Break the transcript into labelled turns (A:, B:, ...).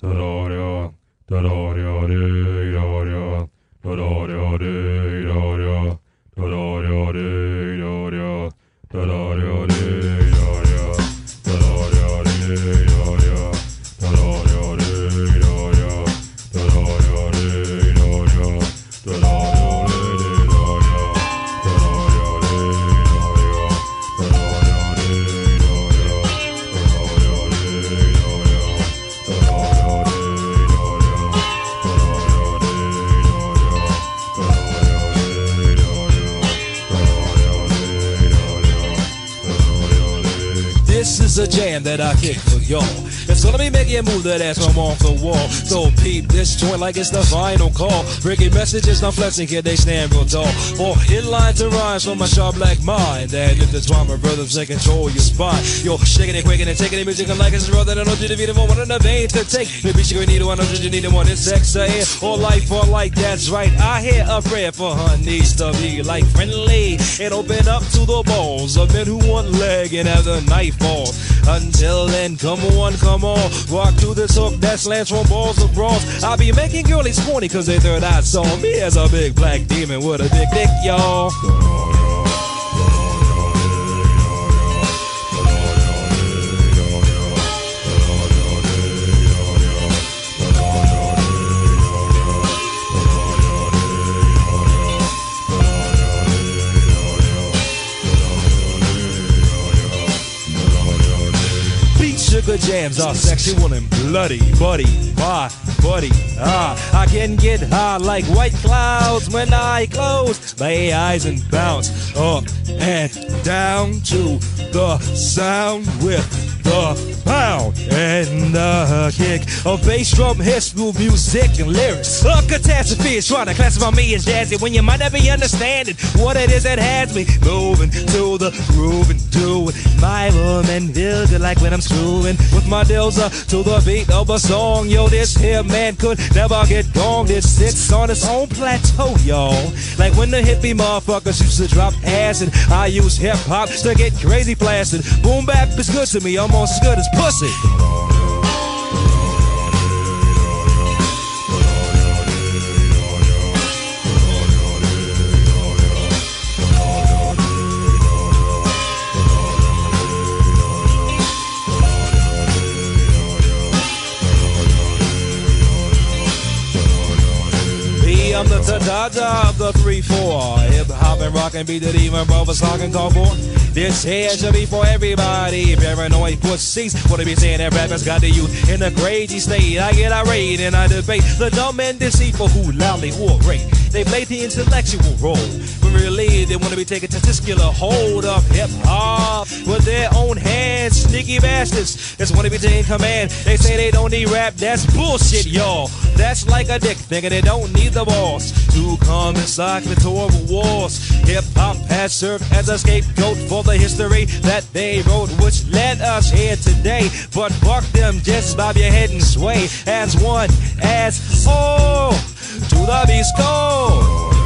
A: 따라려
B: 따라려를 이러려 따라려를 a jam that I kick for y'all. It's gonna be making a move that ass from off the wall. So peep this joint like it's the final call. Breaking messages, not flexing, here they stand real tall. For hit lines and rhymes from my sharp black mind. That if the drama rhythms they control your spine. Yo, shaking it, quaking and taking it, music and like it's real. I know you defeated for one in the vein to take. Maybe she gonna need one, I know you need one. It's sex, say or life or like that's right. I hear a prayer for her needs to be like friendly and open up to the balls of men who want leg and have the knife fall. Until then, come on, come on, rock to this hook that slants from balls of bras. I be making girlies horny cause they third eye saw me as a big black demon with a big dick, y'all. Sugar jams are sexual and bloody, buddy, my buddy. Ah, I can get high like white clouds when I close my eyes and bounce up and down to the sound with the pound and the kick. A bass drum hits smooth music and lyrics. A catastrophe is trying to classify me as jazzy when you might not be understanding what it is that has me moving to the groove and doing my woman feel good like when I'm screwing with my up to the beat of a song. Yo, this here man could never get gone. This sits on its own plateau, y'all. Like when the hippie motherfuckers used to drop acid, I use hip hop to get crazy blasted. Boom bap is good to me, almost as good as pussy. The da-da-da of the 3-4 Hip hop and rock and beat that even brothers talking call for This here should be for everybody. Paranoid pussies Wanna be saying that rappers got the youth in a crazy state. I get irate and I debate The dumb and deceitful who loudly orate They play the intellectual role But really they wanna be taking testicular hold of hip hop With their own hands. Sneaky bastards Just wanna be taking command. They say they don't need rap That's bullshit y'all. That's like a dick thinking they don't need the boss to come inside the horrible wars. Hip hop has served as a scapegoat for the history that they wrote, which led us here today. But fuck them, just bob your head and sway as one, as all to the beast code.